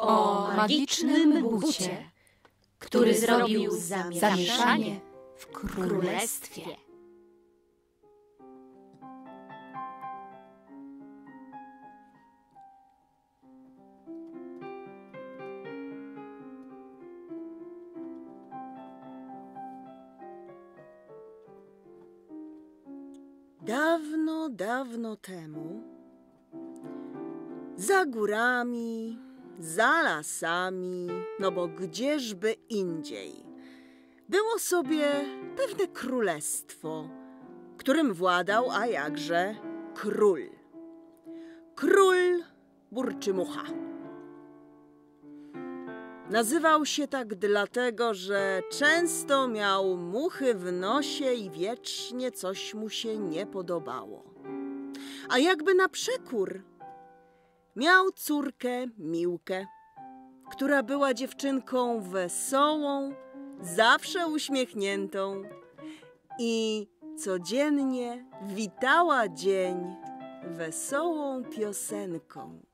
o magicznym bucie, który zrobił zamieszanie w królestwie. Temu, za górami, za lasami, no bo gdzieżby indziej, było sobie pewne królestwo, którym władał, a jakże, król. Król Burczymucha. Nazywał się tak dlatego, że często miał muchy w nosie i wiecznie coś mu się nie podobało. A jakby na przekór, miał córkę Miłkę, która była dziewczynką wesołą, zawsze uśmiechniętą i codziennie witała dzień wesołą piosenką.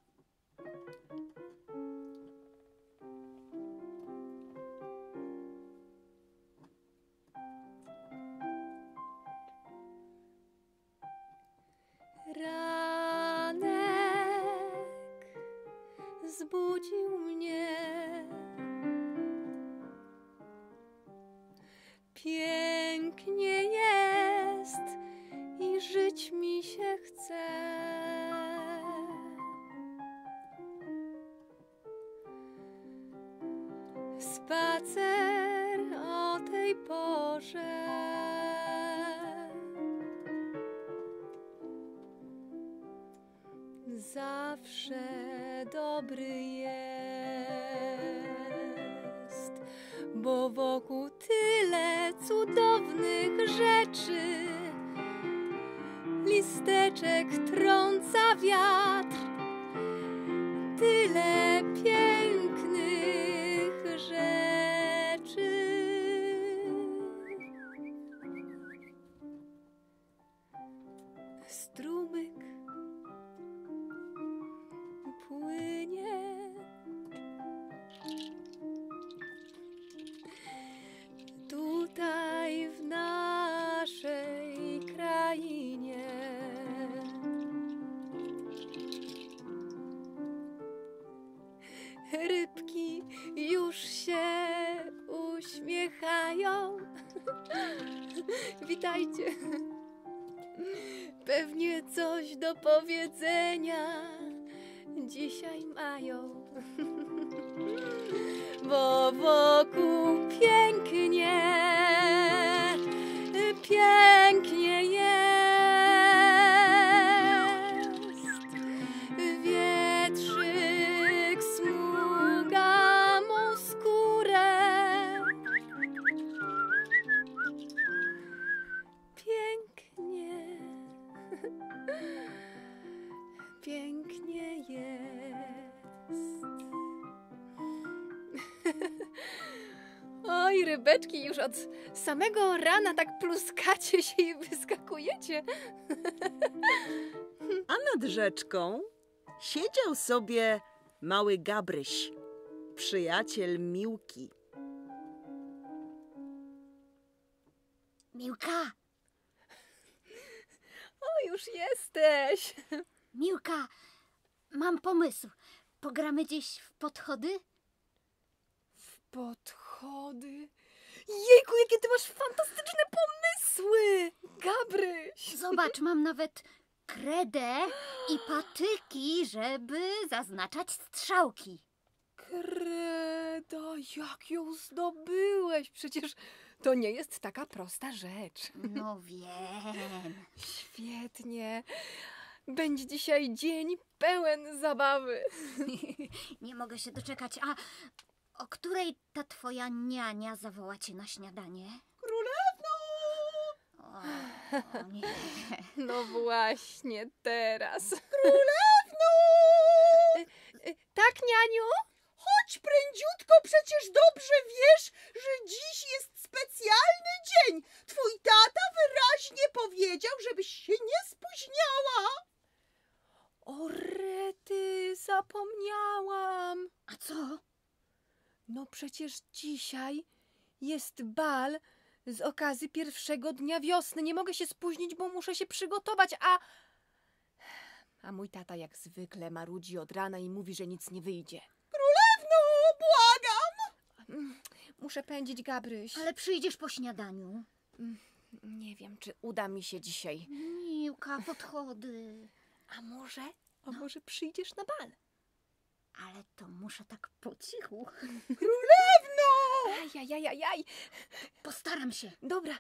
Spacer o tej porze. zawsze dobry jest, bo wokół tyle cudownych rzeczy. Listeczek trąca wiatr, tyle dzisiaj mają. Bo wokół pięknie, pięknie Oj, rybeczki, już od samego rana tak pluskacie się i wyskakujecie. A nad rzeczką siedział sobie mały Gabryś, przyjaciel Miłki. Miłka, O, już jesteś. Miłka, mam pomysł. Pogramy gdzieś w podchody? Podchody. Jejku, jakie ty masz fantastyczne pomysły! Gabryś! Zobacz, mam nawet kredę i patyki, żeby zaznaczać strzałki. Kreda, jak ją zdobyłeś? Przecież to nie jest taka prosta rzecz. No wiem. Świetnie. Będzie dzisiaj dzień pełen zabawy. Nie mogę się doczekać. A o której ta twoja niania zawoła cię na śniadanie? Królewno! O, O nie. No właśnie, teraz. Królewno! Tak, nianiu? Chodź prędziutko, przecież dobrze wiesz, że dziś jest specjalny dzień. Twój tata wyraźnie powiedział, żebyś się nie spóźniała. O rety, zapomniałam. A co? No przecież dzisiaj jest bal z okazji pierwszego dnia wiosny. Nie mogę się spóźnić, bo muszę się przygotować, a... A mój tata jak zwykle marudzi od rana i mówi, że nic nie wyjdzie. Królewno, błagam. Muszę pędzić, Gabryś. Ale przyjdziesz po śniadaniu. Nie wiem, czy uda mi się dzisiaj. Miłka, podchody. A może? A może przyjdziesz na bal? Ale to muszę tak po cichu. Królewno! Ajajajajaj. Postaram się. Dobra,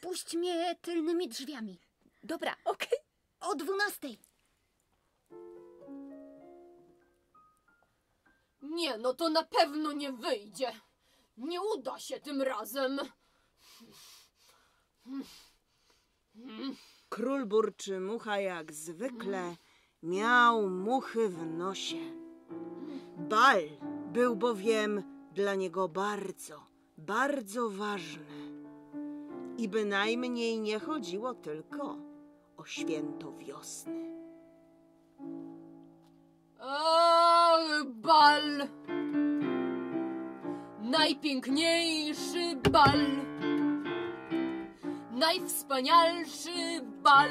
Puść mnie tylnymi drzwiami. dobra, okej. O dwunastej. Nie, no to na pewno nie wyjdzie. Nie uda się tym razem. Król burczy mucha jak zwykle miał muchy w nosie. Bal był bowiem dla niego bardzo, bardzo ważny. I bynajmniej nie chodziło tylko o święto wiosny. Ach, bal! Najpiękniejszy bal! Najwspanialszy bal!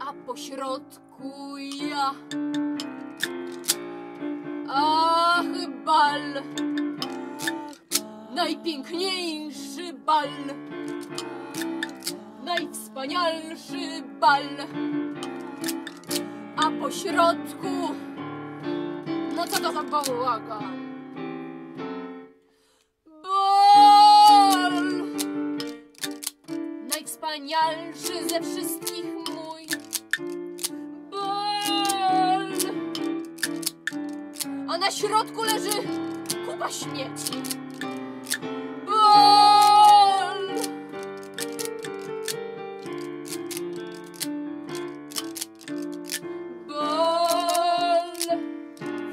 A po środku ja. Ach, bal! Najpiękniejszy bal! Najwspanialszy bal! a po środku. No co to za bałagan? Bal! Najwspanialszy ze wszystkich na środku leży kupa śmieci.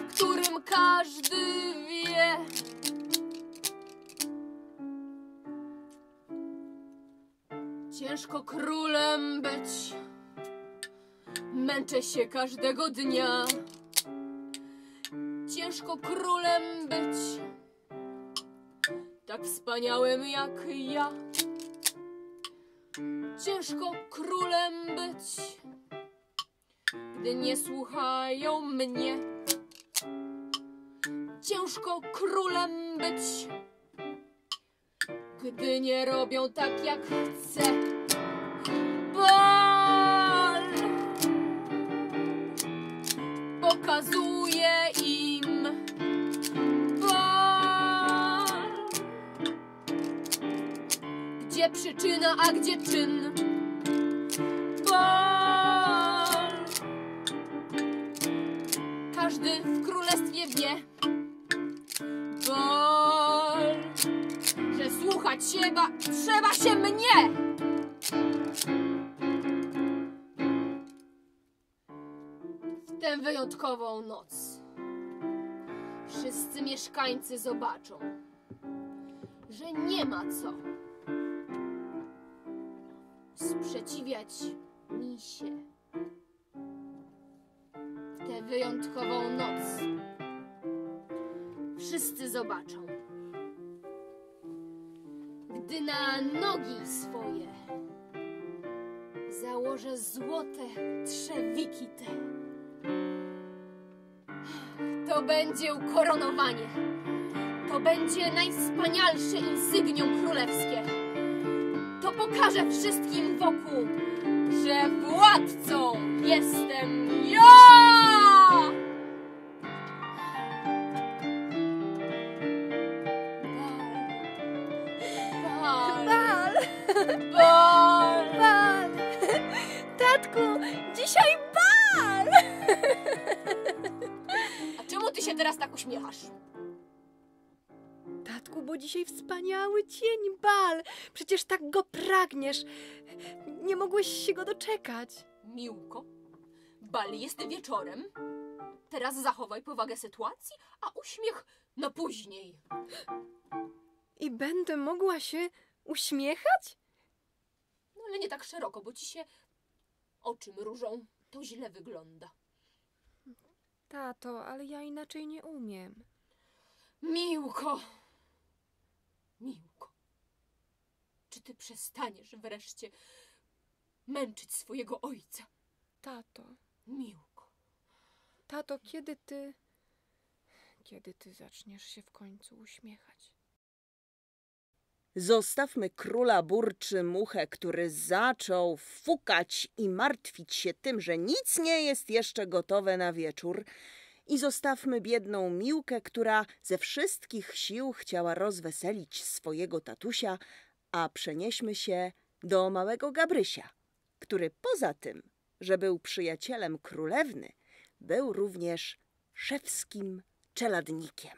W którym każdy wie. Ciężko królem być. Męczę się każdego dnia. Ciężko królem być. Tak wspaniałym jak ja. Ciężko królem być gdy nie słuchają mnie. Ciężko królem być, gdy nie robią tak jak chcę. Pokazuje gdzie przyczyna, a gdzie czyn. Bal każdy w królestwie wie, bal, że słuchać się ba- trzeba się mnie. W tę wyjątkową noc wszyscy mieszkańcy zobaczą, że nie ma co sprzeciwiać mi się w tę wyjątkową noc. Wszyscy zobaczą. Gdy na nogi swoje założę złote trzewiki te, to będzie ukoronowanie. To będzie najwspanialsze insygnium królewskie. To pokaże wszystkim wokół, że władcą jestem ja! Dzisiaj wspaniały dzień, bal. Przecież tak go pragniesz. Nie mogłeś się go doczekać. Miłko, bal jest wieczorem. Teraz zachowaj powagę sytuacji, a uśmiech na później. I będę mogła się uśmiechać? No ale nie tak szeroko, bo ci się oczy mrużą. To źle wygląda. Tato, ale ja inaczej nie umiem. Miłko! Miłko, czy ty przestaniesz wreszcie męczyć swojego ojca? Tato, Miłko, tato, kiedy ty. Kiedy ty zaczniesz się w końcu uśmiechać? Zostawmy króla burczy muchę, który zaczął fukać i martwić się tym, że nic nie jest jeszcze gotowe na wieczór. I zostawmy biedną Miłkę, która ze wszystkich sił chciała rozweselić swojego tatusia, a przenieśmy się do małego Gabrysia, który poza tym, że był przyjacielem królewny, był również szewskim czeladnikiem.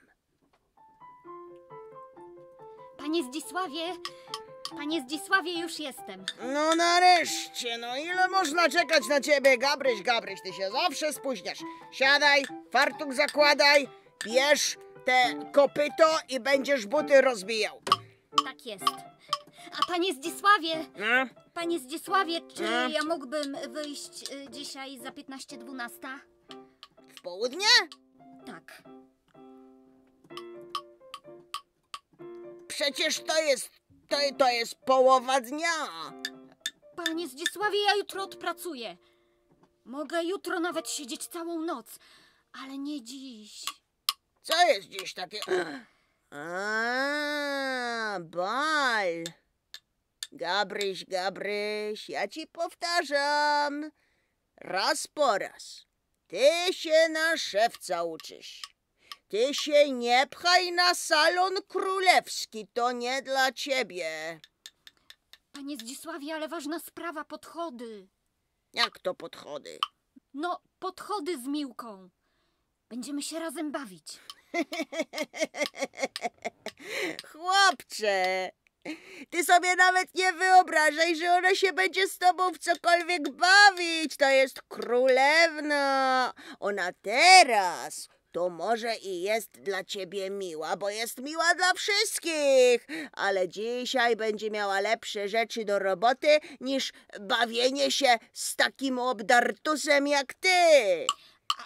Panie Zdzisławie, panie Zdzisławie, już jestem. No nareszcie, no ile można czekać na ciebie, Gabryś, Gabryś, ty się zawsze spóźniasz. Siadaj, fartuk zakładaj, bierz te kopyto i będziesz buty rozbijał. Tak jest. A panie Zdzisławie, No, panie Zdzisławie, czy No. ja mógłbym wyjść y, dzisiaj za 15.12? w południe? Tak. Przecież to jest, to, to jest połowa dnia. Panie Zdzisławie, ja jutro odpracuję. Mogę jutro nawet siedzieć całą noc, ale nie dziś. Co jest dziś takie... A, bal. Gabryś, Gabryś, ja ci powtarzam. Raz po raz. Ty się na szewca uczysz. Ty się nie pchaj na salon królewski, to nie dla ciebie. Panie Zdzisławie, ale ważna sprawa, podchody. Jak to podchody? No, podchody z Miłką. Będziemy się razem bawić. Chłopcze, ty sobie nawet nie wyobrażaj, że ona się będzie z tobą w cokolwiek bawić. To jest królewna. Ona teraz to może i jest dla ciebie miła, bo jest miła dla wszystkich, ale dzisiaj będzie miała lepsze rzeczy do roboty niż bawienie się z takim obdartusem jak ty.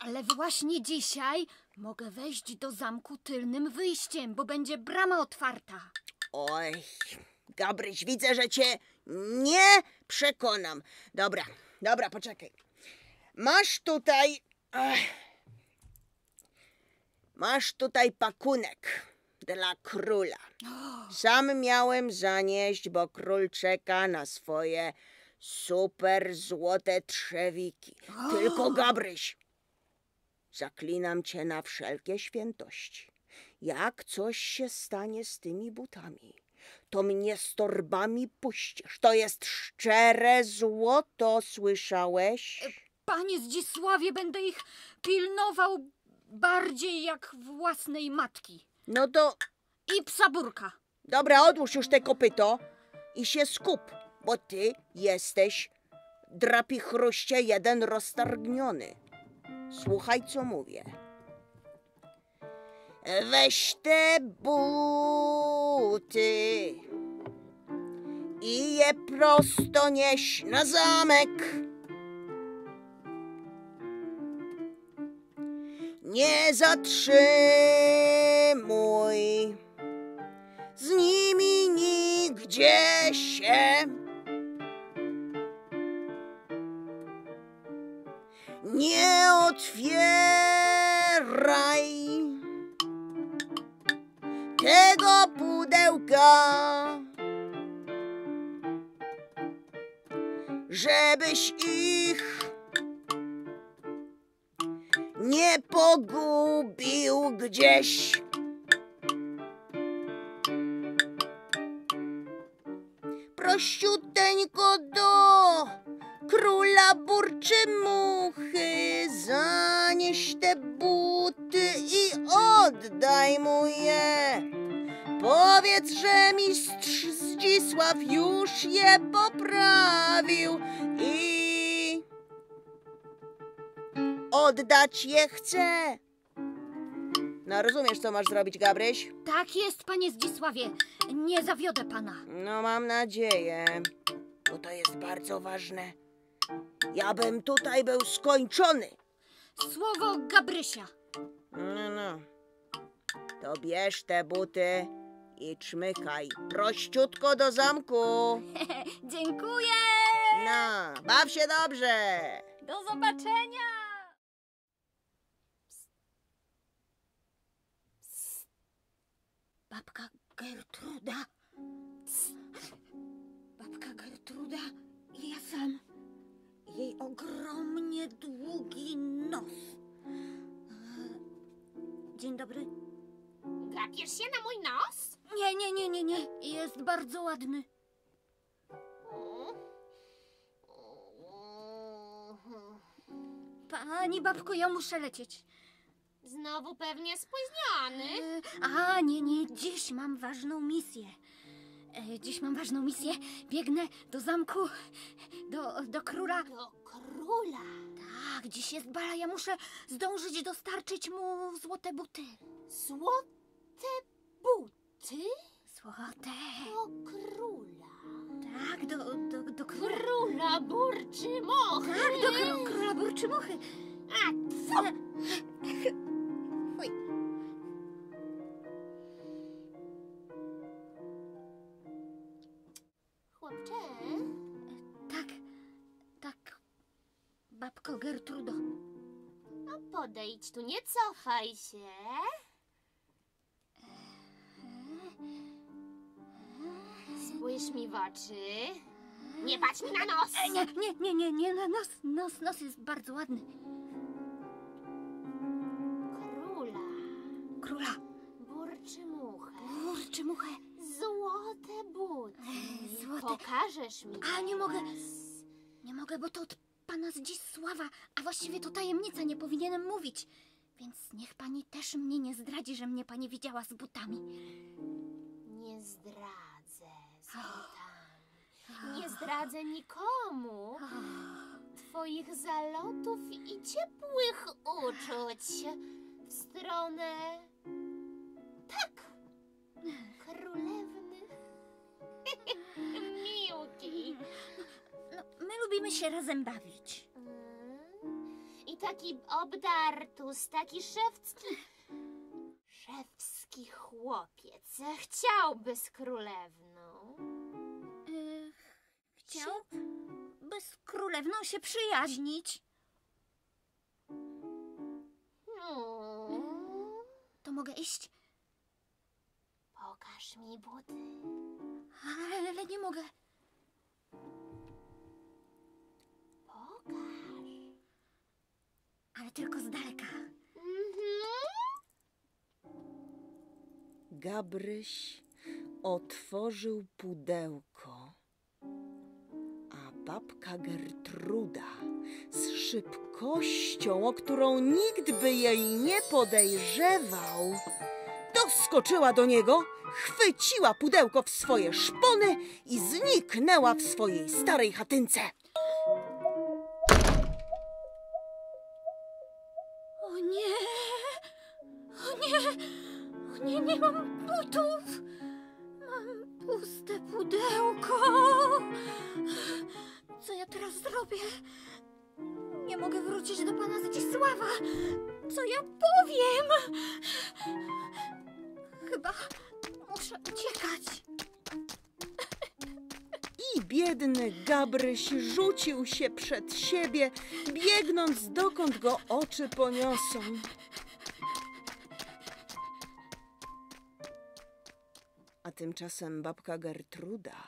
Ale właśnie dzisiaj mogę wejść do zamku tylnym wyjściem, bo będzie brama otwarta. Oj, Gabryś, widzę, że cię nie przekonam. Dobra, dobra, poczekaj. Masz tutaj. Ach, masz tutaj pakunek dla króla. Sam miałem zanieść, bo król czeka na swoje super złote trzewiki. Tylko Gabryś, zaklinam cię na wszelkie świętości. Jak coś się stanie z tymi butami, to mnie z torbami puścisz. To jest szczere złoto, słyszałeś? Panie Zdzisławie, będę ich pilnował bardziej jak własnej matki. No to I psa burka. dobra, odłóż już te kopyto i się skup, bo ty jesteś drapichruście jeden roztargniony. Słuchaj, co mówię. Weź te buty i je prosto nieś na zamek. Nie zatrzymuj z nimi nigdzie się. Nie otwieraj tego pudełka, żebyś ich nie pogubił gdzieś. Prościuteńko do króla burczy muchy, zanieś te buty i oddaj mu je. Powiedz, że mistrz Zdzisław już je poprawił oddać je chce. No rozumiesz, co masz zrobić, Gabryś? Tak jest, panie Zdzisławie. Nie zawiodę pana. No mam nadzieję, bo to jest bardzo ważne. Ja bym tutaj był skończony. Słowo Gabrysia. No, no. To bierz te buty i czmykaj prościutko do zamku. Dziękuję. No, baw się dobrze. Do zobaczenia. Babka Gertruda. Babka Gertruda i ja sam. Jej ogromnie długi nos. E, Dzień dobry. Gapiesz się na mój nos? Nie, nie, nie, nie, nie. Jest bardzo ładny. Pani babko, ja muszę lecieć. Znowu pewnie spóźniony. E, A, nie, nie, dziś mam ważną misję. E, Dziś mam ważną misję. Biegnę do zamku, do, do króla. Do króla. Tak, dziś jest bala, ja muszę zdążyć dostarczyć mu złote buty. Złote buty Złote. do króla. Tak, do, do, do króla. Króla burczy mochy. Tak, do kró- króla burczymuchy. A co? Babko Gertrudo. no podejdź tu, nie cofaj się. Spójrz mi w oczy. Nie patrz mi na nos. E, Nie, nie, nie, nie, nie, no, nos, nos, nos jest bardzo ładny. Króla Króla burczy muchę. burczymuchę. Złote buty. Złote. Pokażesz mi. A, nie mogę. Nie mogę, bo to od pana Zdzisława, a właściwie to tajemnica, nie powinienem mówić. Więc niech pani też mnie nie zdradzi, że mnie pani widziała z butami. Nie zdradzę złotami. Nie zdradzę nikomu twoich zalotów i ciepłych uczuć w stronę tak królewny Miłki. My lubimy się razem bawić. Mm. I taki obdartus, taki szewcki szewski chłopiec chciałby z królewną. Yy, chciałby z królewną się przyjaźnić. Hmm. To mogę iść, Pokaż mi buty. ale nie mogę. Ale tylko z daleka. Mhm. Gabryś otworzył pudełko, a babka Gertruda z szybkością, o którą nikt by jej nie podejrzewał, doskoczyła do niego, chwyciła pudełko w swoje szpony i zniknęła w swojej starej chatynce. Mogę wrócić do pana Zdzisława! Co ja powiem? Chyba muszę uciekać. I biedny Gabryś rzucił się przed siebie, biegnąc dokąd go oczy poniosą. A tymczasem babka Gertruda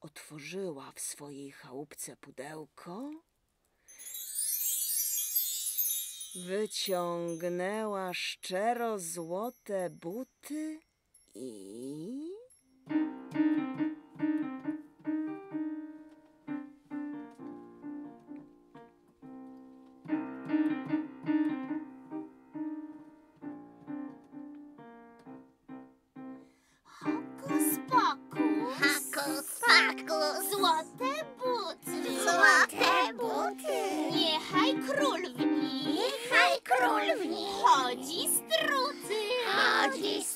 otworzyła w swojej chałupce pudełko, wyciągnęła szczero złote buty i... Chodzi struty. Chodzi struty.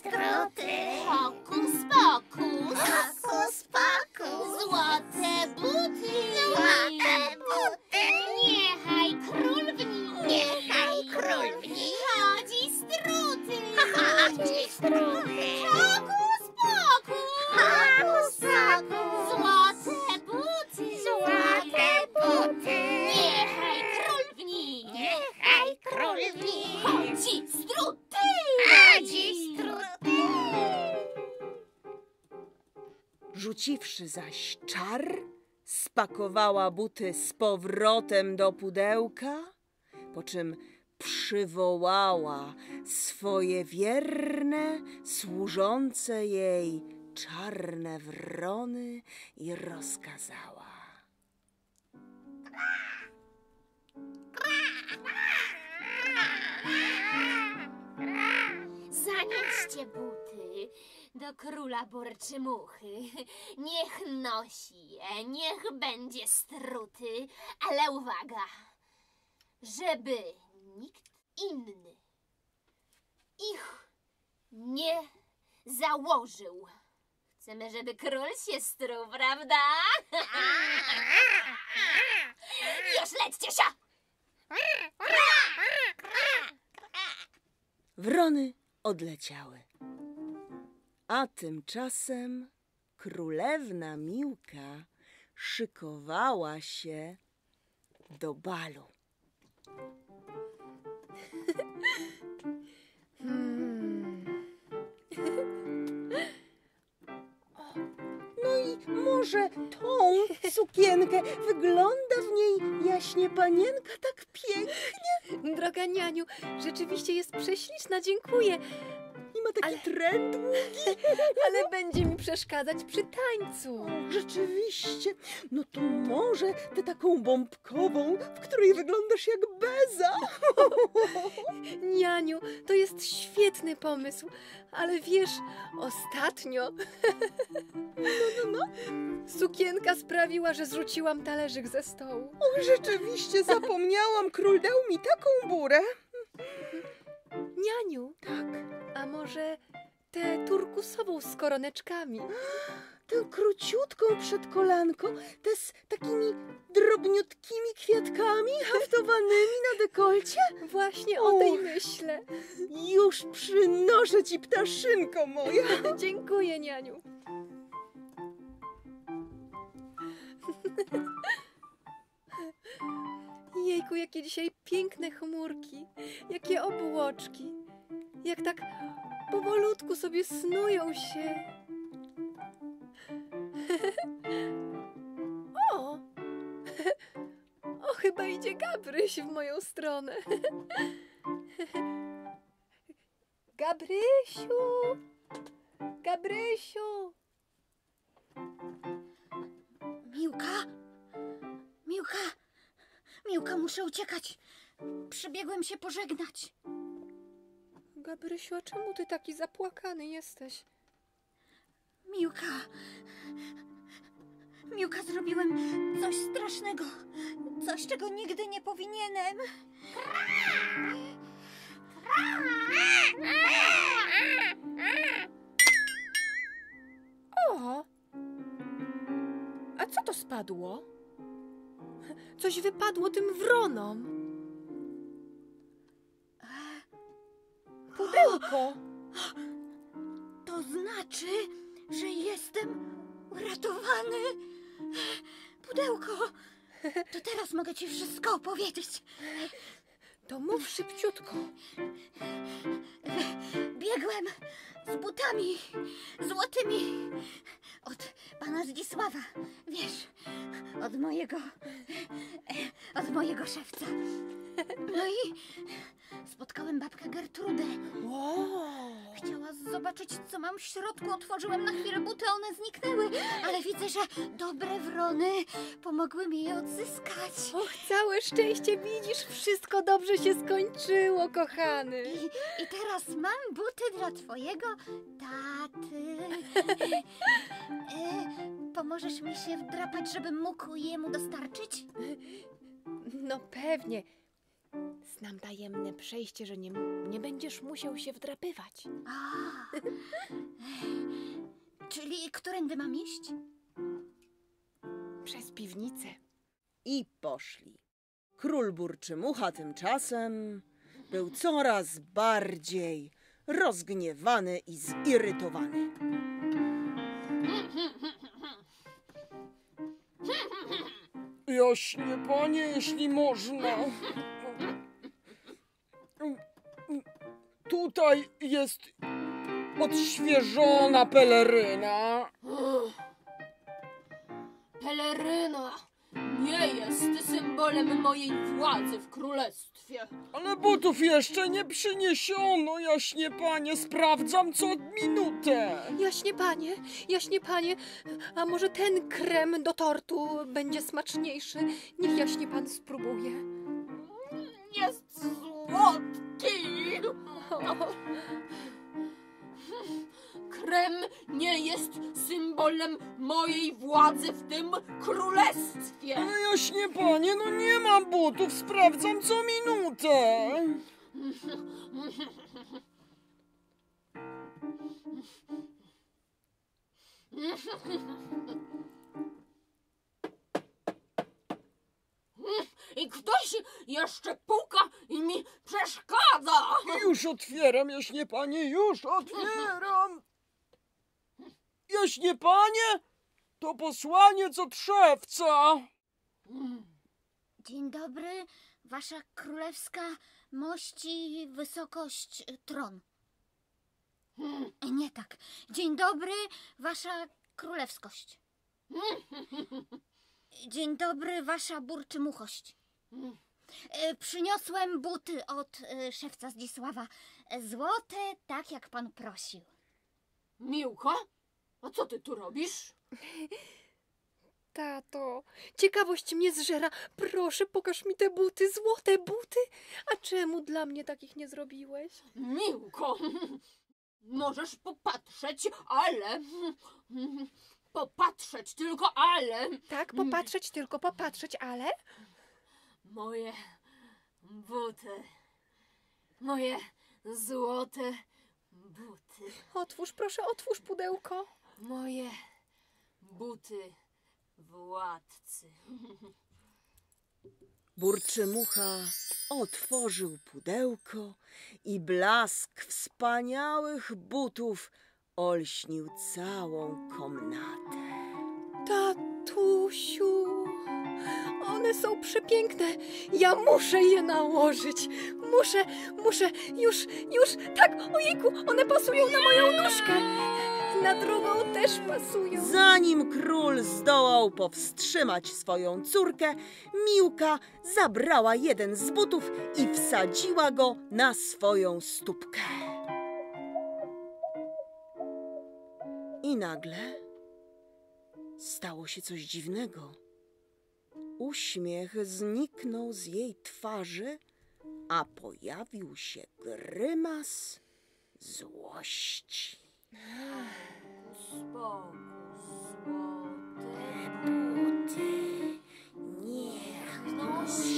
Spakowała buty z powrotem do pudełka, po czym przywołała swoje wierne, służące jej czarne wrony i rozkazała. Zanieście buty do króla Burczymuchy. Niech nosi je, niech będzie struty, ale uwaga, żeby nikt inny ich nie założył. Chcemy, żeby król się struł, prawda? Już lećcie się! Wrony odleciały. A tymczasem królewna Miłka szykowała się do balu. Hmm. No i może tą sukienkę wygląda w niej jaśnie panienka tak pięknie Droga nianiu, rzeczywiście jest prześliczna, dziękuję, i ma taki Ale- trend. ale będzie mi przeszkadzać przy tańcu. Rzeczywiście, no to może tę taką bombkową, w której wyglądasz jak beza. Nianiu, to jest świetny pomysł, ale wiesz, ostatnio No, no, sukienka sprawiła, że zrzuciłam talerzyk ze stołu. Och, rzeczywiście zapomniałam, król dał mi taką burę. Nianiu, Tak, a może tę turkusową z koroneczkami? tę króciutką przedkolanką, tę z takimi drobniutkimi kwiatkami haftowanymi na dekolcie. Właśnie o tej myślę. Już przynoszę ci ptaszynko moja. Dziękuję, nianiu. Jejku, jakie dzisiaj piękne chmurki, jakie obłoczki. Jak tak powolutku sobie snują się. O! O, chyba idzie Gabryś w moją stronę. Gabrysiu! Gabrysiu! Miłka, muszę uciekać. Przybiegłem się pożegnać. Gabrysiu, a czemu ty taki zapłakany jesteś? Miłka. Miłka, zrobiłem coś strasznego. Coś, czego nigdy nie powinienem. O! A co to spadło? Coś wypadło tym wronom. Pudełko! To znaczy, że jestem uratowany. Pudełko. To teraz mogę ci wszystko opowiedzieć. To mów szybciutko. Biegłem z butami złotymi od pana Zdzisława. Wiesz, od mojego. od mojego szewca. No i spotkałem babkę Gertrudę. Wow. Chciała zobaczyć, co mam w środku. Otworzyłem na chwilę buty, one zniknęły, ale widzę, że dobre wrony pomogły mi je odzyskać. Och, całe szczęście widzisz, wszystko dobrze się skończyło, kochany. I, I teraz mam buty dla twojego taty. E, pomożesz mi się wdrapać, żebym mógł jemu dostarczyć? No pewnie. Znam tajemne przejście, że nie, nie będziesz musiał się wdrapywać. A. Czyli którędy mam iść? Przez piwnicę. I poszli. Król Burczymucha tymczasem był coraz bardziej rozgniewany i zirytowany. Jaśnie, panie, jeśli można. Tutaj jest odświeżona peleryna. Peleryna nie jest symbolem mojej władzy w królestwie. Ale butów jeszcze nie przyniesiono, jaśnie panie. Sprawdzam co minutę. Jaśnie panie, jaśnie panie, a może ten krem do tortu będzie smaczniejszy? Niech jaśnie pan spróbuje. Jest słodki. Krem nie jest symbolem mojej władzy w tym królestwie. Ale jaśnie panie, no nie mam butów, sprawdzam co minutę. I ktoś jeszcze puka i mi przeszkadza. Już otwieram, jaśnie panie, już otwieram. Jaśnie panie, to posłaniec od szewca. Dzień dobry, wasza królewska mości wysokość y, tron. Nie tak. Dzień dobry, wasza królewskość. Dzień dobry, wasza burczymuchość. E, Przyniosłem buty od e, szewca Zdzisława. E, Złote, tak jak pan prosił. Miłka, a co ty tu robisz? Tato, ciekawość mnie zżera. Proszę, pokaż mi te buty, złote buty. A czemu dla mnie takich nie zrobiłeś? Miłko, możesz popatrzeć, ale... Popatrzeć, tylko ale... Tak, popatrzeć, tylko popatrzeć, ale... Moje buty. Moje złote buty. Otwórz, proszę, otwórz pudełko. Moje buty władcy. Burczymucha otworzył pudełko i blask wspaniałych butów olśnił całą komnatę. Tatusiu, one są przepiękne. Ja muszę je nałożyć. Muszę, muszę, już, już, tak, ojejku, one pasują na moją nóżkę. Na drugą też pasują. Zanim król zdołał powstrzymać swoją córkę, Miłka zabrała jeden z butów i wsadziła go na swoją stópkę. I nagle stało się coś dziwnego. Uśmiech zniknął z jej twarzy, a pojawił się grymas złości. Spokój, złote Buty niech nosiciel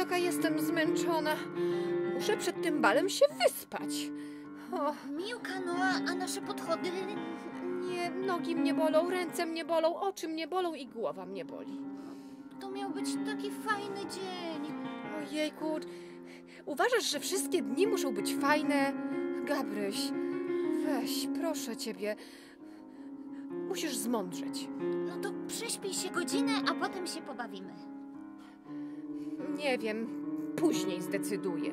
jaka jestem zmęczona. Muszę przed tym balem się wyspać. O, Miłka, no a, a nasze podchody? nie, nogi mnie bolą, ręce mnie bolą, oczy mnie bolą i głowa mnie boli. To miał być taki fajny dzień. Ojejku, uważasz, że wszystkie dni muszą być fajne? Gabryś, weź, proszę ciebie. Musisz zmądrzeć. No to prześpij się godzinę, a potem się pobawimy. Nie wiem, później zdecyduję.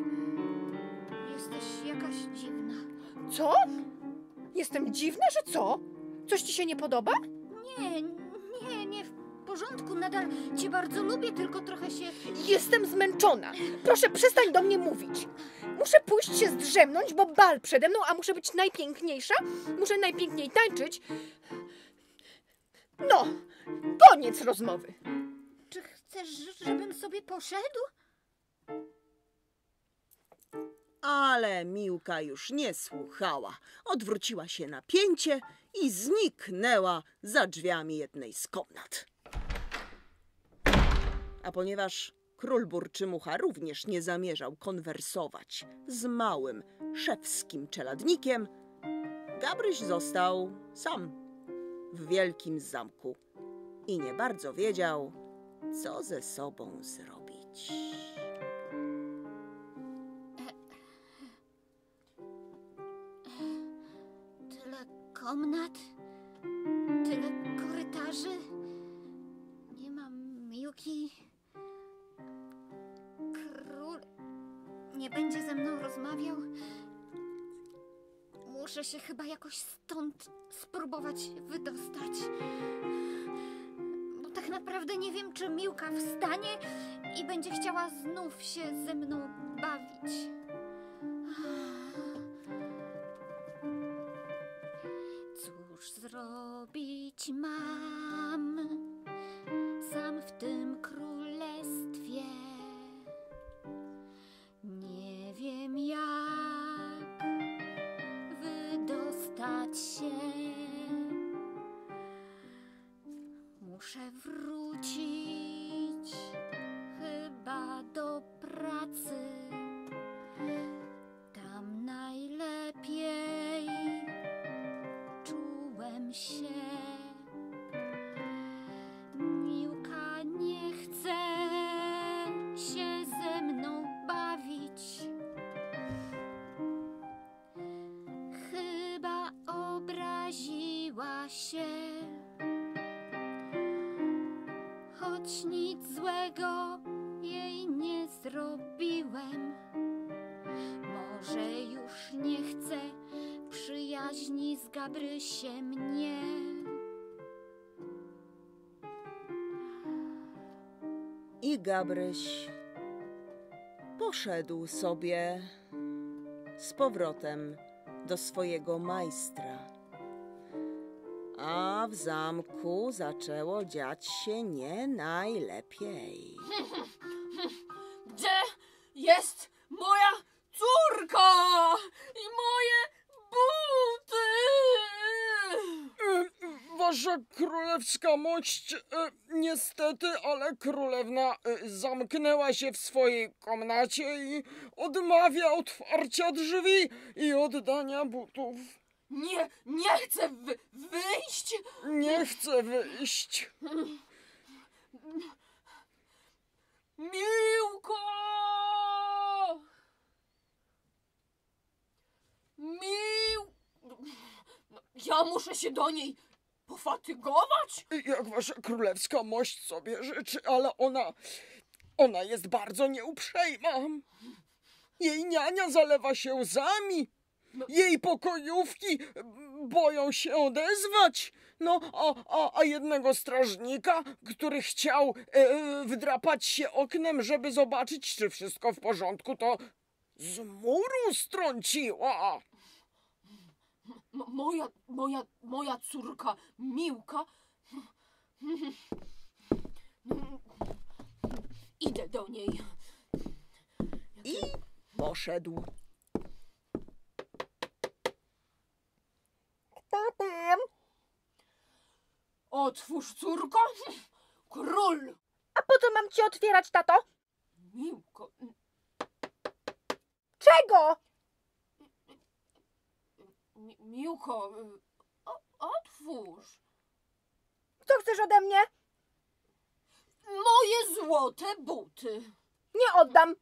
Jesteś jakaś dziwna. Co? Jestem dziwna, że co? Coś ci się nie podoba? Nie, nie, nie w porządku. Nadal cię bardzo lubię, tylko trochę się. Jestem zmęczona. Proszę, przestań do mnie mówić. Muszę pójść się zdrzemnąć, bo bal przede mną, a muszę być najpiękniejsza. Muszę najpiękniej tańczyć. No, koniec rozmowy. Chcesz, żebym sobie poszedł? Ale Miłka już nie słuchała. Odwróciła się na pięcie i zniknęła za drzwiami jednej z komnat. A ponieważ król Burczymucha również nie zamierzał konwersować z małym szewskim czeladnikiem, Gabryś został sam w wielkim zamku i nie bardzo wiedział, co ze sobą zrobić. Tyle komnat, tyle korytarzy. Nie mam miłki. Król nie będzie ze mną rozmawiał. Muszę się chyba jakoś stąd spróbować wydostać. Naprawdę nie wiem, czy Miłka wstanie i będzie chciała znów się ze mną bawić. Choć nic złego jej nie zrobiłem. Może już nie chce przyjaźni z Gabrysiem, nie. I Gabryś poszedł sobie z powrotem do swojego majstra. A w zamku zaczęło dziać się nie najlepiej. Gdzie jest moja córka i moje buty? Wasza królewska mość, e, niestety, ale królewna e, zamknęła się w swojej komnacie i odmawia otwarcia drzwi i oddania butów. Nie, nie chcę wy, wyjść. Nie chce wyjść. Miłko! Mił... Ja muszę się do niej pofatygować? Jak wasza królewska mość sobie życzy, ale ona. Ona jest bardzo nieuprzejma. Jej niania zalewa się łzami. Jej pokojówki boją się odezwać. No, a, a, a jednego strażnika, który chciał e, wdrapać się oknem, żeby zobaczyć, czy wszystko w porządku, to z muru strąciła. M- moja, moja, moja córka Miłka. Idę do niej. I poszedł. Otwórz, córko. Król. A po co mam ci otwierać, tato? Miłko. Czego? Mi- Miłko. O, otwórz. Co chcesz ode mnie? Moje złote buty. Nie oddam.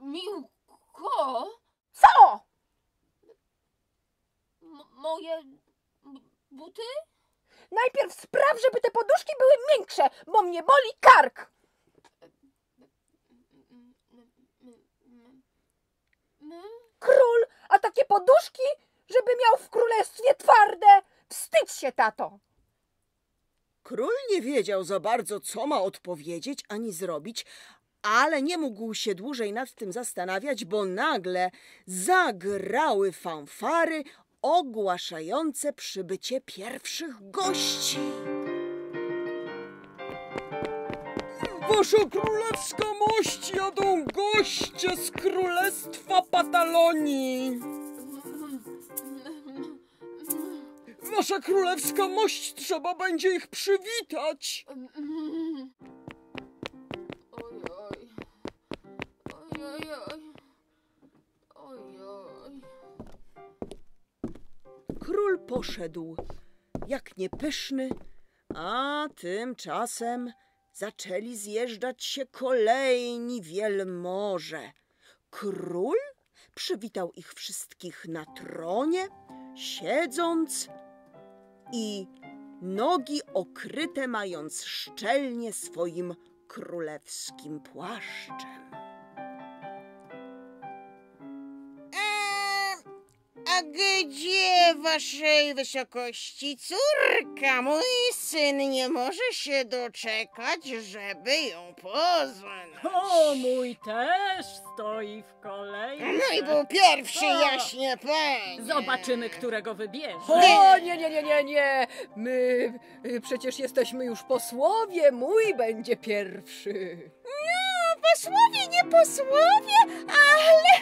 Miłko. Co? M- moje buty? Najpierw spraw, żeby te poduszki były miększe, bo mnie boli kark. Król, a takie poduszki, żeby miał w królestwie twarde. Wstydź się, tato. Król nie wiedział za bardzo, co ma odpowiedzieć ani zrobić, ale nie mógł się dłużej nad tym zastanawiać, bo nagle zagrały fanfary ogłaszające przybycie pierwszych gości. Wasza królewska mość, jadą goście z królestwa Patalonii. Wasza królewska mość, trzeba będzie ich przywitać. Poszedł, jak niepyszny, a tymczasem zaczęli zjeżdżać się kolejni wielmoże. Król przywitał ich wszystkich na tronie, siedząc i nogi okryte mając szczelnie swoim królewskim płaszczem. A gdzie waszej wysokości córka? Mój syn nie może się doczekać, żeby ją poznać. O, mój też stoi w kolejce. No i był pierwszy, O. jaśnie panie. Zobaczymy, którego wybierze. O, nie, nie, nie, nie, nie. My y, przecież jesteśmy już posłowie. Mój będzie pierwszy. No, posłowie, nie posłowie, ale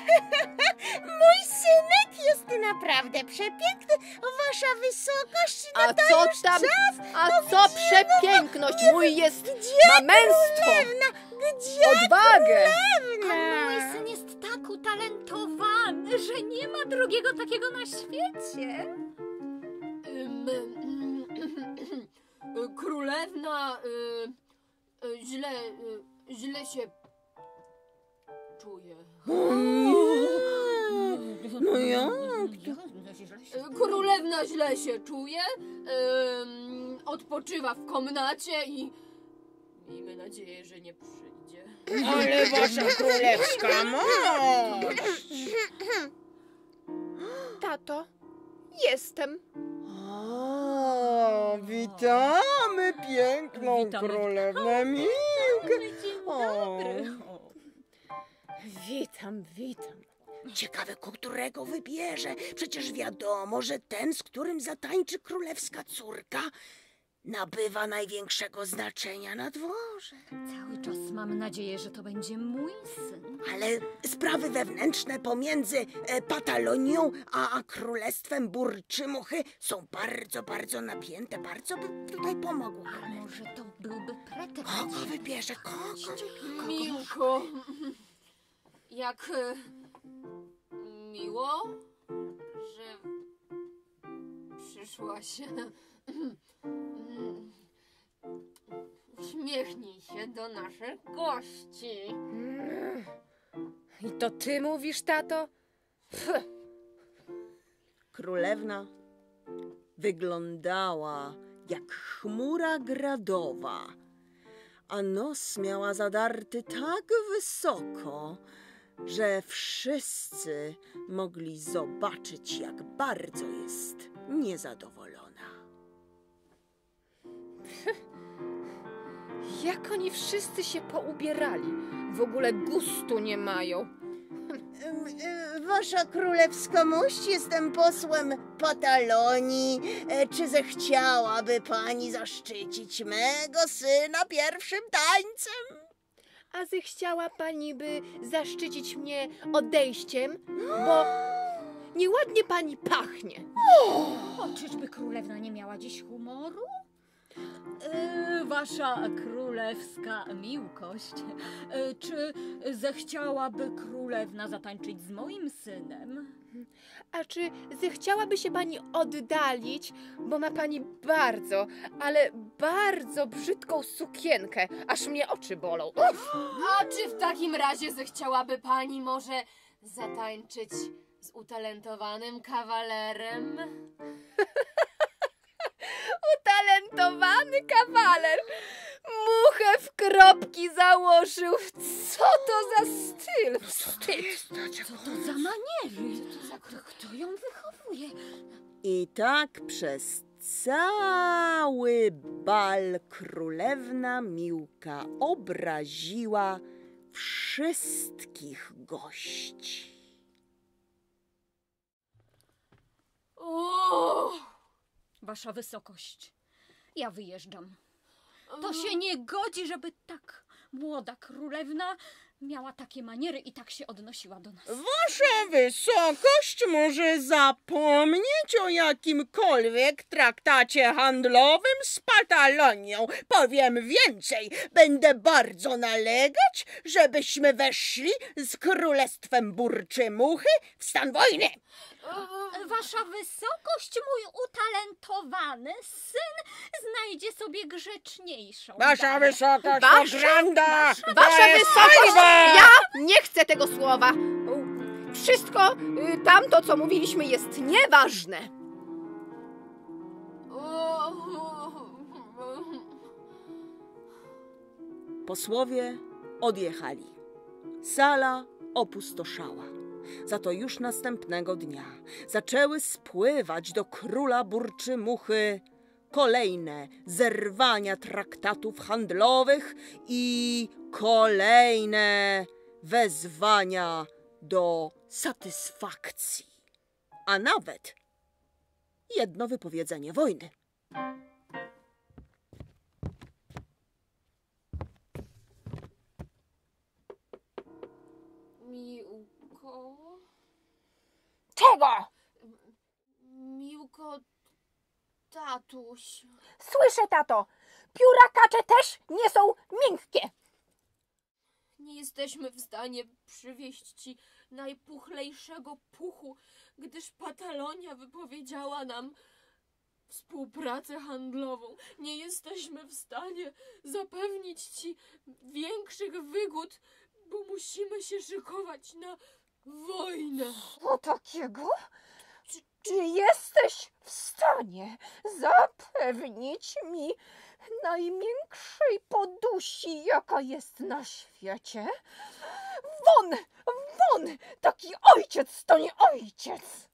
mój synek jest naprawdę przepiękny. Wasza wysokość, no A to co już tam? czas. A No co gdzie, przepiękność? Mój jest ma męstwo, Królewna, gdzie odwagę. A mój syn jest tak utalentowany, że nie ma drugiego takiego na świecie. Ym, Królewna y, y, źle, y, źle się czuje. No jak? Y, Królewna źle się czuje, ym, odpoczywa w komnacie i miejmy nadzieję, że nie przyjdzie. Ale wasza królewska mość. Tato, jestem. O, witamy piękną Witamy. królewnę Miłkę. Dzień O. Witam, witam. Ciekawe, którego wybierze. Przecież wiadomo, że ten, z którym zatańczy królewska córka, nabywa największego znaczenia na dworze. Cały czas mam nadzieję, że to będzie mój syn. Ale sprawy wewnętrzne pomiędzy e, Patalonią a, a królestwem Burczymuchy są bardzo, bardzo napięte. Bardzo by tutaj pomogło. A może to byłby pretekst? Kogo wybierze? Kogo? Miłko, jak y, miło, że przyszłaś. Uśmiechnij się do naszych gości. I to ty mówisz, tato? Pff, Królewna wyglądała jak chmura gradowa, a nos miała zadarty tak wysoko, że wszyscy mogli zobaczyć, jak bardzo jest niezadowolona. Jak oni wszyscy się poubierali? W ogóle gustu nie mają. E, Wasza królewska mość, jestem posłem Patalonii. E, Czy zechciałaby pani zaszczycić mego syna pierwszym tańcem? A zechciała pani by zaszczycić mnie odejściem, bo nieładnie pani pachnie. O, czyżby królewna nie miała dziś humoru? E, Wasza królewska miłkość, e, czy zechciałaby królewna zatańczyć z moim synem? A czy zechciałaby się pani oddalić, bo ma pani bardzo, ale bardzo brzydką sukienkę, aż mnie oczy bolą. Uf! A czy w takim razie zechciałaby pani może zatańczyć z utalentowanym kawalerem? Utalentowany kawaler! Muchę w kropki założył. Co to za styl? Wstyd. Co to za maniery? Kto ją wychowuje? I tak przez cały bal królewna Miłka obraziła wszystkich gości. O! Wasza wysokość, ja wyjeżdżam. To się nie godzi, żeby tak młoda królewna miała takie maniery i tak się odnosiła do nas. Wasza wysokość może zapomnieć o jakimkolwiek traktacie handlowym z Patalonią. Powiem więcej, będę bardzo nalegać, żebyśmy weszli z królestwem Burczymuchy w stan wojny. Wasza wysokość, mój utalentowany syn znajdzie sobie grzeczniejszą. Wasza damę. wysokość Wasza- to granda! to Wasza jest wysokość, hańba! ja nie chcę tego słowa. Wszystko y, tamto, co mówiliśmy, jest nieważne. Posłowie odjechali. Sala opustoszała. Za to już następnego dnia zaczęły spływać do króla Burczymuchy kolejne zerwania traktatów handlowych i kolejne wezwania do satysfakcji, a nawet jedno wypowiedzenie wojny. Miłko. Czego? Miłko, tatuś. Słyszę, tato. Pióra kacze też nie są miękkie. Nie jesteśmy w stanie przywieźć ci najpuchlejszego puchu, gdyż Patalonia wypowiedziała nam współpracę handlową. Nie jesteśmy w stanie zapewnić ci większych wygód, bo musimy się szykować na wojnę. Co takiego? Czy, czy jesteś w stanie zapewnić mi najmiększej podusi, jaka jest na świecie? Won! Won! Taki ojciec to nie ojciec!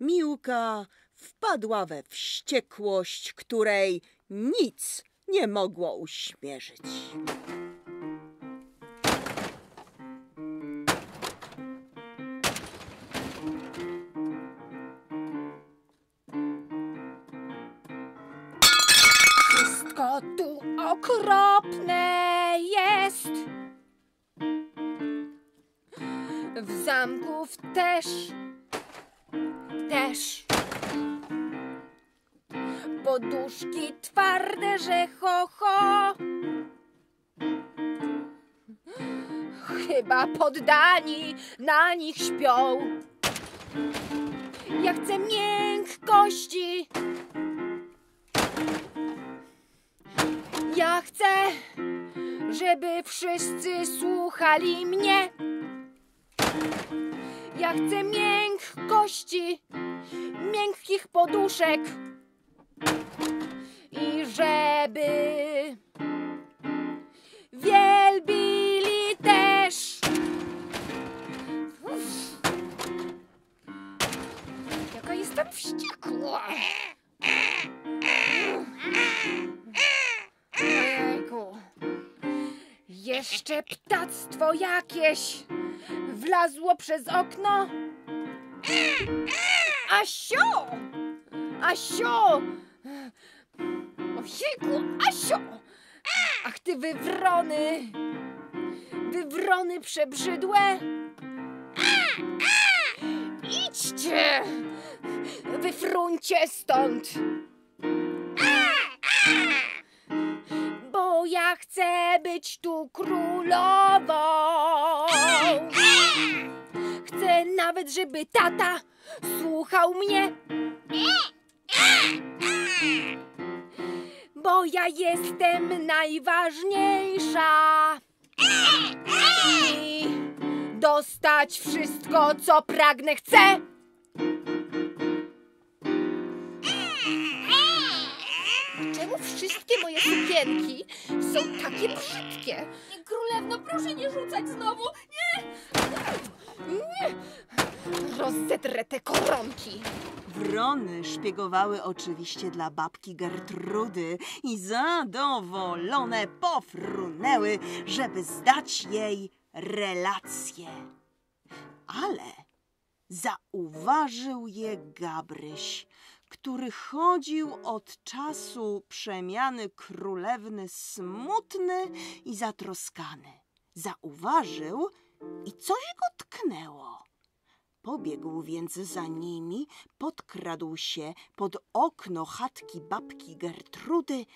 Miłka wpadła we wściekłość, której nic nie mogło uśmierzyć. Zamków też, też. Poduszki twarde, że ho, ho. Chyba poddani na nich śpią. Ja chcę miękkości. Ja chcę, żeby wszyscy słuchali mnie. Ja chcę miękkości, miękkich poduszek i żeby wielbili też. Uff. Jaka jestem wściekła. Jeszcze ptactwo jakieś wlazło przez okno. Asio! Asio! Ojejku, Asio! Ach ty wywrony! Wywrony przebrzydłe! Idźcie! Wyfruncie stąd! Chcę być tu królową. Chcę nawet, żeby tata słuchał mnie. Bo ja jestem najważniejsza. I dostać wszystko, co pragnę chcę. Wszystkie moje sukienki są takie brzydkie? Królewno, proszę nie rzucać znowu! Nie! Rozetrę te koronki. Wrony szpiegowały oczywiście dla babki Gertrudy i zadowolone pofrunęły, żeby zdać jej relację. Ale zauważył je Gabryś, który chodził od czasu przemiany królewny smutny i zatroskany. Zauważył i coś go tknęło. Pobiegł więc za nimi, podkradł się pod okno chatki babki Gertrudy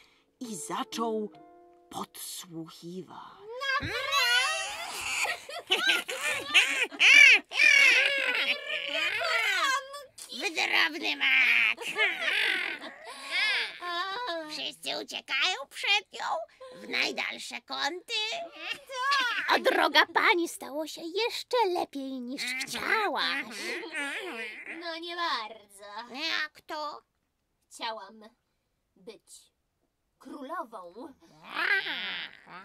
i zaczął podsłuchiwać. Wydrobny mak! Wszyscy uciekają przed nią w najdalsze kąty. A droga pani stało się jeszcze lepiej niż chciałaś. No nie bardzo. Jak to? Chciałam być królową.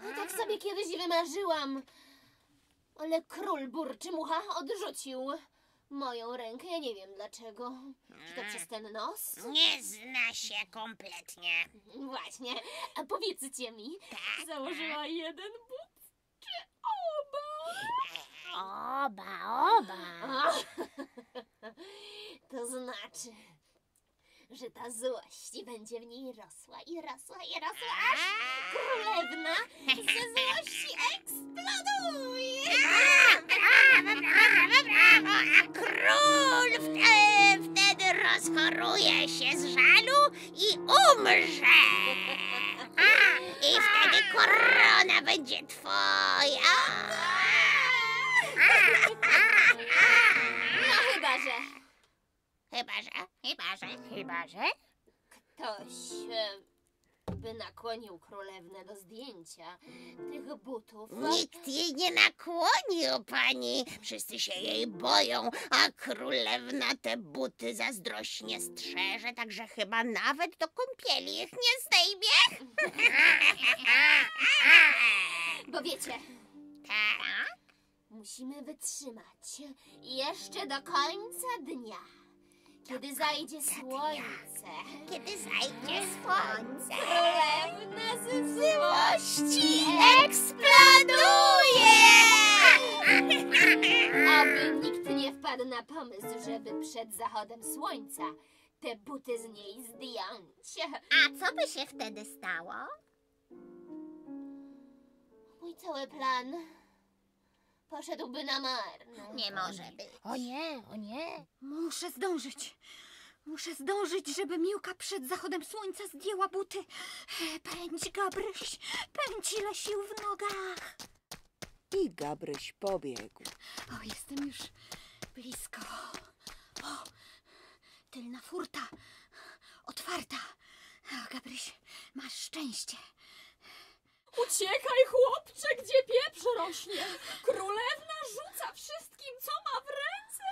No tak sobie kiedyś wymarzyłam. Ale król burczy mucha odrzucił moją rękę. Ja nie wiem dlaczego. Czy to przez ten nos? Nie zna się kompletnie. Właśnie. A powiedzcie mi, założyła jeden but czy oba? Oba, oba. To znaczy, że ta złość będzie w niej rosła i rosła i rosła, aż królewna ze złości eksploduje. Brawo, brawo, brawo! A król wte- wtedy rozchoruje się z żalu i umrze. A, I wtedy korona będzie twoja. No chyba, że Chyba, że, chyba, że, chyba, że. ktoś e, by nakłonił królewnę do zdjęcia tych butów. Nikt jej nie nakłonił, pani. Wszyscy się jej boją, a królewna te buty zazdrośnie strzeże, także chyba nawet do kąpieli ich nie zdejmie. Bo wiecie, Tak? musimy wytrzymać jeszcze do końca dnia. Kiedy zajdzie słońce, Kiedy zajdzie słońce, królewna ze złości eksploduje! Aby nikt nie wpadł na pomysł, żeby przed zachodem słońca te buty z niej zdjąć. A co by się wtedy stało? Mój cały plan poszedłby na marne. Nie może być. O nie, o nie. Muszę zdążyć. Muszę zdążyć, żeby Miłka przed zachodem słońca zdjęła buty. E, Pędź, Gabryś, pędź ile sił w nogach. I Gabryś pobiegł. O, jestem już blisko. O, tylna furta otwarta. O, Gabryś, masz szczęście. Uciekaj, chłopcze, gdzie pieprz rośnie. Królewna rzuca wszystkim, co ma w ręce.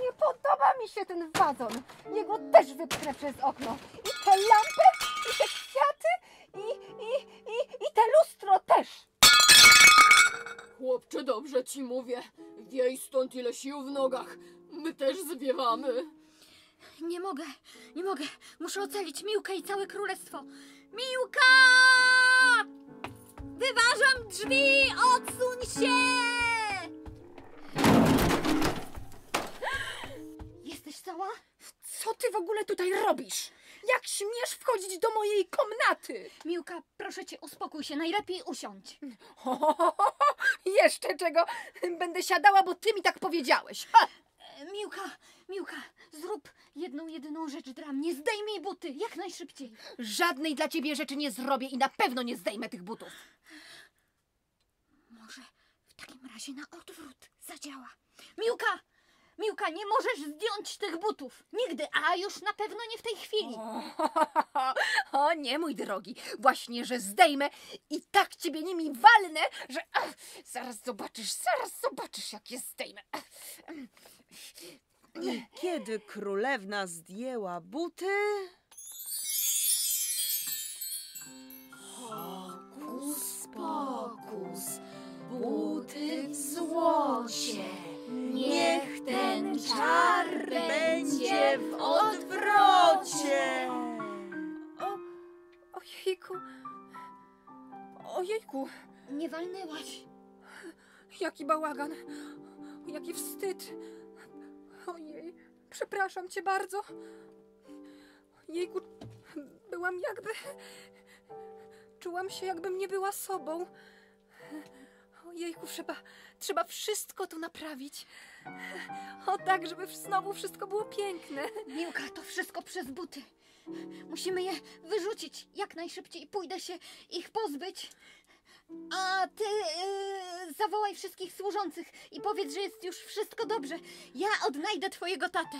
Nie podoba mi się ten wazon. Jego też wypchnę przez okno. I tę lampę, i te kwiaty, i, i, i, i te lustro też. Chłopcze, dobrze ci mówię. Wiej stąd ile sił w nogach. My też zwiewamy. Nie mogę, nie mogę. Muszę ocalić Miłkę i całe królestwo. Miłka! Wyważam drzwi! Odsuń się! Jesteś cała? Co ty w ogóle tutaj robisz? Jak śmiesz wchodzić do mojej komnaty? Miłka, proszę cię, uspokój się. Najlepiej usiądź. Ho, ho, ho, ho. Jeszcze czego? Będę siadała, bo ty mi tak powiedziałeś. Ha! Miłka, Miłka, zrób jedną, jedyną rzecz dla mnie. Zdejmij buty, jak najszybciej. Żadnej dla ciebie rzeczy nie zrobię i na pewno nie zdejmę tych butów. Może w takim razie na odwrót zadziała. Miłka! Miłka, nie możesz zdjąć tych butów. Nigdy, a już na pewno nie w tej chwili. O, o nie, mój drogi, właśnie, że zdejmę i tak ciebie nimi walnę, że ach, zaraz zobaczysz, zaraz zobaczysz, jak je zdejmę. Ach, I kiedy królewna zdjęła buty, Hokus pokus, buty w złocie. Niech ten czar będzie w odwrocie. O, ojejku, ojejku, Nie walnęłaś. jaki bałagan, jaki wstyd. Ojej, Przepraszam cię bardzo. Jejku, byłam jakby... Czułam się, jakbym nie była sobą. Ojejku, trzeba, trzeba wszystko tu naprawić. O tak, żeby znowu wszystko było piękne. Miłka, to wszystko przez buty. Musimy je wyrzucić jak najszybciej. Pójdę się ich pozbyć. A ty yy, zawołaj wszystkich służących i powiedz, że jest już wszystko dobrze. Ja odnajdę twojego tatę.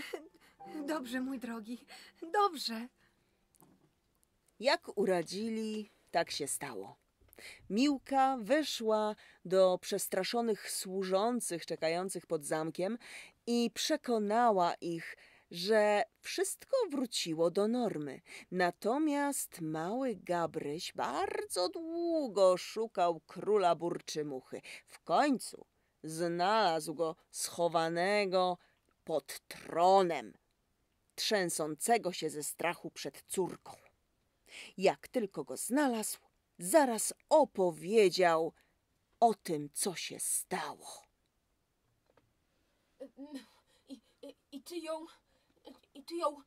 Dobrze, mój drogi, dobrze. Jak uradzili, tak się stało. Miłka weszła do przestraszonych służących czekających pod zamkiem i przekonała ich, że wszystko wróciło do normy. Natomiast mały Gabryś bardzo długo szukał króla burczymuchy. W końcu znalazł go schowanego pod tronem, trzęsącego się ze strachu przed córką. Jak tylko go znalazł, zaraz opowiedział o tym, co się stało. I, i, i ty ją... I ty ją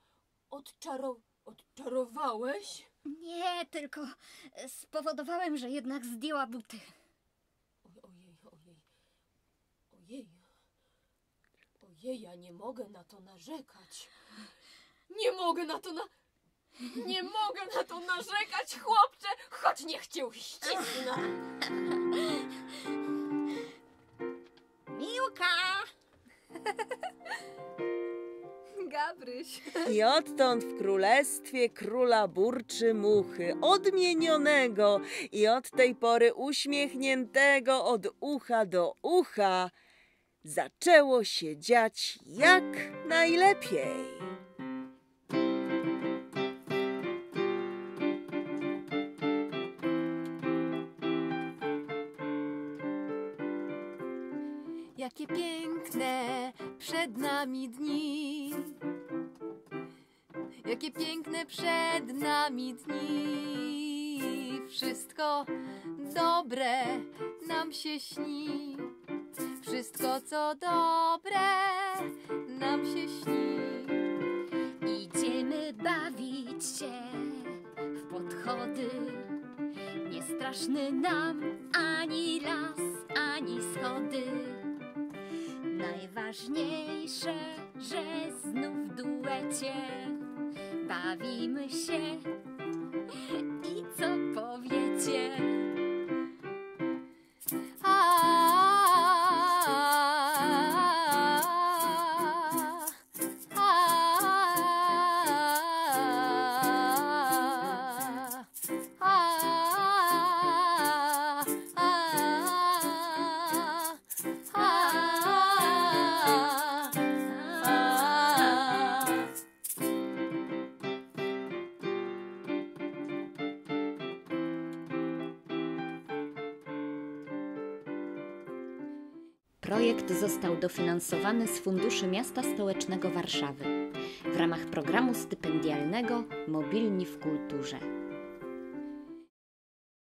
odczaro, odczarowałeś? Nie, tylko spowodowałem, że jednak zdjęła buty. Oj- Ojej, ojej, ojej. Ojej, ja nie mogę na to narzekać. Nie mogę na to na... Nie mogę na to narzekać, chłopcze, choć niech cię uścisnę. Miłka! Gabryś. I odtąd w królestwie króla burczy muchy, odmienionego i od tej pory uśmiechniętego od ucha do ucha, zaczęło się dziać jak najlepiej. Jakie piękne przed nami dni. Piękne przed nami dni. Wszystko dobre nam się śni. Wszystko co dobre nam się śni. Idziemy bawić się w podchody. Nie straszny nam ani las, ani schody. Najważniejsze, że znów w duecie bawimy się. Dofinansowany z Funduszy Miasta Stołecznego Warszawy w ramach programu stypendialnego Mobilni w Kulturze.